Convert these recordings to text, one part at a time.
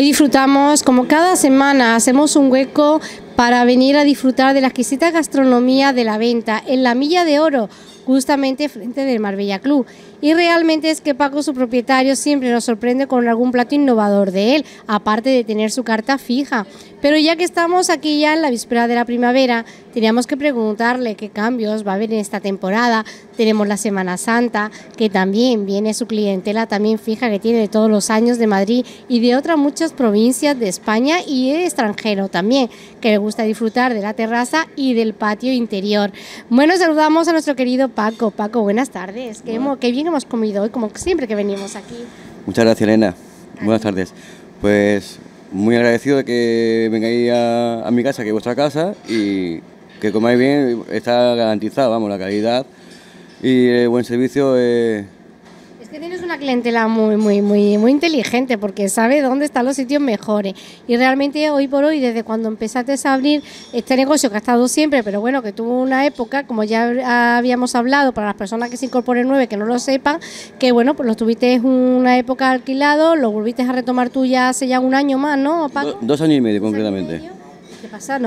Hoy disfrutamos, como cada semana, hacemos un hueco para venir a disfrutar de la exquisita gastronomía de la venta en la Milla de Oro, justamente frente del Marbella Club. Y realmente es que Paco, su propietario, siempre nos sorprende con algún plato innovador de él, aparte de tener su carta fija. Pero ya que estamos aquí ya en la víspera de la primavera, teníamos que preguntarle qué cambios va a haber en esta temporada. Tenemos la Semana Santa, que también viene su clientela también fija que tiene de todos los años de Madrid y de otras muchas provincias de España y de extranjero también, que le gusta disfrutar de la terraza y del patio interior. Bueno, saludamos a nuestro querido Paco. Paco, buenas tardes. Qué, qué bien hemos comido hoy, como siempre que venimos aquí. Muchas gracias, Elena. Buenas tardes. Pues muy agradecido de que vengáis a, mi casa, que es vuestra casa, y que comáis bien, está garantizado, vamos, la calidad y el buen servicio. Eh, una clientela muy, muy, muy, muy inteligente porque sabe dónde están los sitios mejores. Y realmente hoy por hoy, desde cuando empezaste a abrir este negocio que ha estado siempre, pero bueno, que tuvo una época, como ya habíamos hablado, para las personas que se incorporen nueve, que no lo sepan, que bueno, pues lo tuviste una época alquilado, lo volviste a retomar tú ya hace ya un año más, ¿no, Paco? dos años y medio, concretamente. ¿Qué pasa?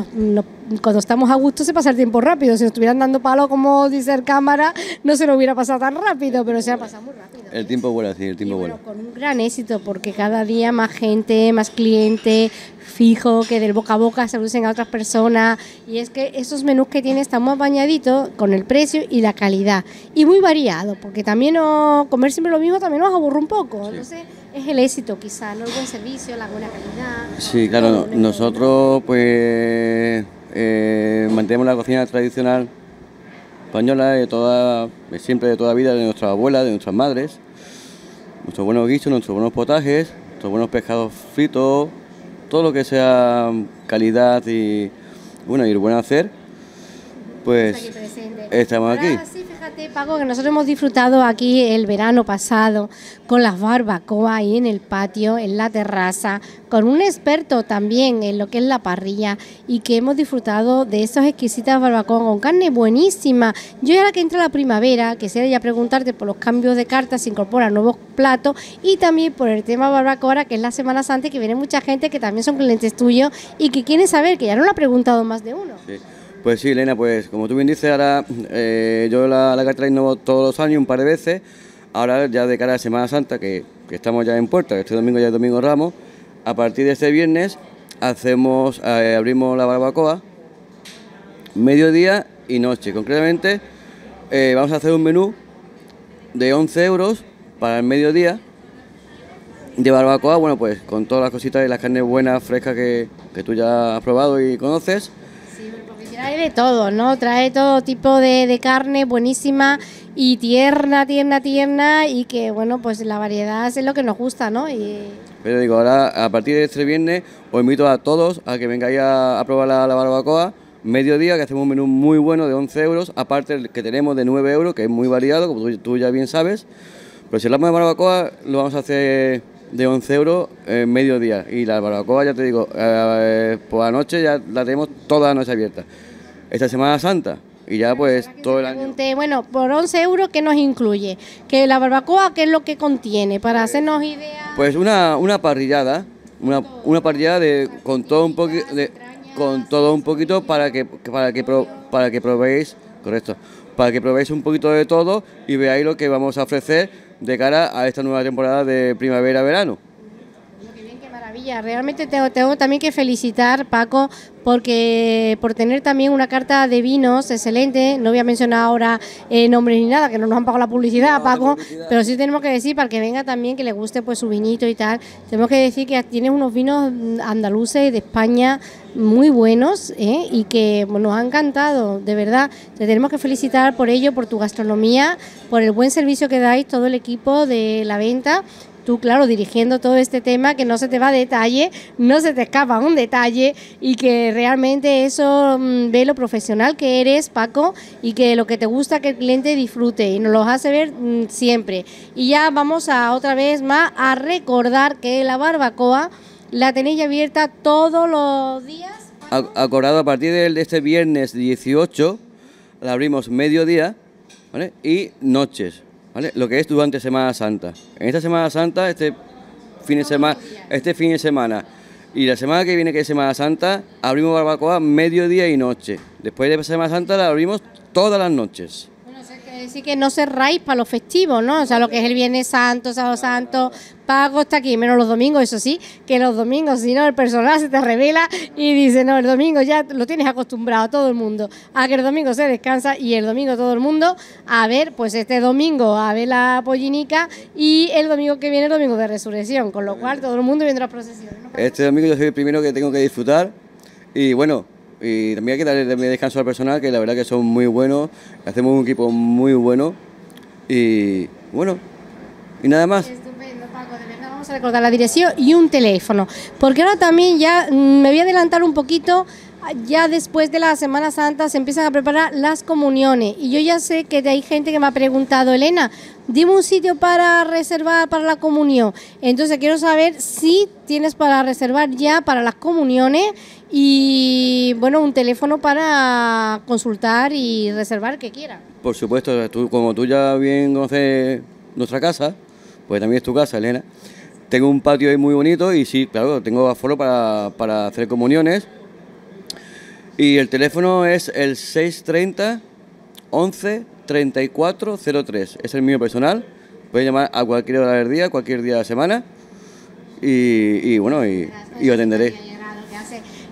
cuando estamos a gusto se pasa el tiempo rápido. Si nos estuvieran dando palo, como dice el cámara, no se nos hubiera pasado tan rápido, pero se ha pasado muy rápido. El tiempo vuela, sí, el tiempo vuela. con un gran éxito, porque cada día más gente, más cliente, fijo, que del boca a boca se usen a otras personas. Y es que esos menús que tiene están muy bañaditos con el precio y la calidad. Y muy variado, porque también no, comer siempre lo mismo también nos aburre un poco. Entonces es el éxito quizá, ¿no? El buen servicio, la buena calidad. Sí, claro, nosotros pues eh, mantenemos la cocina tradicional española de toda, siempre de toda vida, de nuestra abuela, de nuestras madres. Nuestros buenos guisos, nuestros buenos potajes, nuestros buenos pescados fritos, todo lo que sea calidad y bueno y el buen hacer, pues estamos aquí. Paco, que nosotros hemos disfrutado aquí el verano pasado con las barbacoas ahí en el patio, en la terraza, con un experto también en lo que es la parrilla y que hemos disfrutado de esas exquisitas barbacoas con carne buenísima. Yo ahora que entra la primavera, quisiera ya preguntarte por los cambios de cartas, se incorporan nuevos platos y también por el tema barbacoa, que es la Semana Santa, que viene mucha gente que también son clientes tuyos y que quieren saber, que ya no lo ha preguntado más de uno. Pues sí, Elena, pues como tú bien dices, ahora eh, yo la, la cartera innovo todos los años un par de veces. Ahora ya de cara a Semana Santa, que, estamos ya en puerta, que este domingo ya es Domingo Ramos, a partir de este viernes hacemos, eh, abrimos la barbacoa mediodía y noche. Concretamente eh, vamos a hacer un menú de 11 euros para el mediodía de barbacoa, bueno pues con todas las cositas y las carnes buenas, frescas que tú ya has probado y conoces Trae de todo, ¿no? Trae todo tipo de, carne buenísima y tierna, tierna, tierna y que, bueno, pues la variedad es lo que nos gusta, ¿no? Pero digo, ahora a partir de este viernes os invito a todos a que vengáis a, probar la, barbacoa mediodía, que hacemos un menú muy bueno de 11 euros, aparte el que tenemos de 9 euros, que es muy variado, como tú, ya bien sabes. Pero si hablamos de barbacoa, lo vamos a hacer de 11 euros en mediodía. Y la barbacoa, ya te digo, eh, por la noche ya la tenemos toda la noche abierta. Esta Semana Santa. Y ya pues todo el año. Bueno, por 11 euros, ¿qué nos incluye? Que la barbacoa, ¿qué es lo que contiene? Para hacernos idea. Pues una, una parrillada, una, una parrillada de, con todo un poquito con todo un poquito para que para que para que probéis, correcto, para que probéis un poquito de todo y veáis lo que vamos a ofrecer de cara a esta nueva temporada de primavera-verano. Maravilla. Realmente tengo, tengo, también que felicitar, Paco, porque por tener también una carta de vinos excelente, no voy a mencionar ahora eh, nombres ni nada, que no nos han pagado la publicidad, Paco, pero sí tenemos que decir, para que venga también, que le guste pues su vinito y tal, tenemos que decir que tienes unos vinos andaluces de España muy buenos ¿eh? y que nos han encantado, de verdad. Te tenemos que felicitar por ello, por tu gastronomía, por el buen servicio que dais todo el equipo de la venta tú, claro, dirigiendo todo este tema, que no se te va detalle, no se te escapa un detalle y que realmente eso mm, ve lo profesional que eres, Paco, y que lo que te gusta que el cliente disfrute y nos lo hace ver mm, siempre. Y ya vamos a otra vez más a recordar que la barbacoa la tenéis abierta todos los días. Acordado a partir de este viernes 18, la abrimos mediodía y noches. Lo que es durante Semana Santa. En esta Semana Santa, este fin de semana, este fin de semana. Y la semana que viene, que es Semana Santa, abrimos barbacoa mediodía y noche. Después de Semana Santa la abrimos todas las noches. Bueno, o sea, que decir que no cerráis para los festivos, ¿no? O sea, lo que es el Viernes Santo, Sábado Santo, Pago está aquí, menos los domingos, eso sí, que los domingos, si no, el personal se te revela y dice, no, el domingo ya lo tienes acostumbrado todo el mundo a que el domingo se descansa y el domingo todo el mundo a ver, pues este domingo a ver la pollinica y el domingo que viene el domingo de resurrección, con lo cual todo el mundo viendo las procesiones. ¿no? Este domingo yo soy el primero que tengo que disfrutar y bueno, y también hay que darle también descanso al personal, que la verdad que son muy buenos, hacemos un equipo muy bueno y bueno, y nada más. Vamos a recordar la dirección y un teléfono, porque ahora también ya mm, me voy a adelantar un poquito. Ya después de la Semana Santa se empiezan a preparar las comuniones y yo ya sé que hay gente que me ha preguntado, Elena, dime un sitio para reservar para la comunión. Entonces quiero saber si tienes para reservar ya para las comuniones y bueno, un teléfono para consultar y reservar que quiera. Por supuesto, tú, como tú ya bien conoces nuestra casa, pues también es tu casa, Elena. Tengo un patio ahí muy bonito y sí, claro, tengo aforo para, para hacer comuniones. Y el teléfono es el 630 11 34 03. Es el mío personal. Puedes llamar a cualquier hora del día, cualquier día de la semana. Y, bueno, y, y atenderé.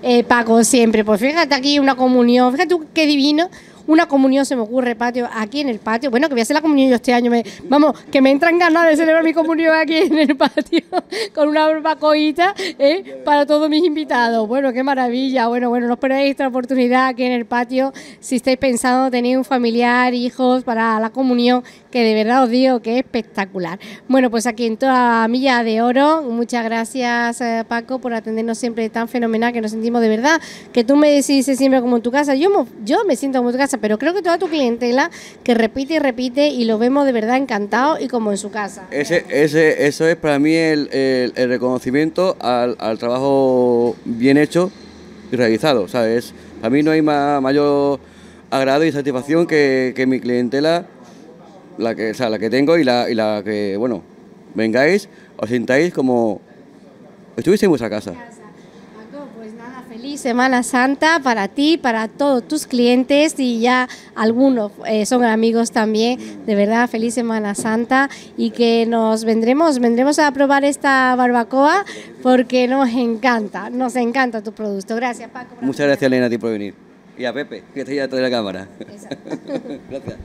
Eh, Paco, siempre. Pues fíjate aquí una comunión, fíjate tú qué divino. Una comunión se me ocurre, patio, aquí en el patio. Bueno, que voy a hacer la comunión yo este año. Me, vamos, que me entran ganas de celebrar mi comunión aquí en el patio con una barbacoita ¿eh? para todos mis invitados. Bueno, qué maravilla. Bueno, bueno, no os perdáis esta oportunidad aquí en el patio. Si estáis pensando tener un familiar, hijos para la comunión, que de verdad os digo que es espectacular. Bueno, pues aquí en toda Milla de Oro, muchas gracias eh, Paco por atendernos siempre tan fenomenal que nos sentimos de verdad, que tú me decís siempre como en tu casa, yo, yo me siento como en tu casa, pero creo que toda tu clientela que repite y repite y lo vemos de verdad encantado y como en su casa. Ese, ese, eso es para mí el, el- el reconocimiento al, al trabajo bien hecho y realizado. ¿sabes? Para mí no hay ma- mayor agrado y satisfacción que, que mi clientela, la que, o sea, la que tengo y la, y la que, bueno, vengáis, os sintáis como estuviese en vuestra casa. Paco, pues nada, feliz Semana Santa para ti, para todos tus clientes y ya algunos eh, son amigos también. De verdad, feliz Semana Santa y que nos vendremos, vendremos a probar esta barbacoa porque nos encanta, nos encanta tu producto. Gracias, Paco. Muchas gracias, Elena, a ti por venir. Y a Pepe, que está ya detrás de la cámara. Exacto. gracias.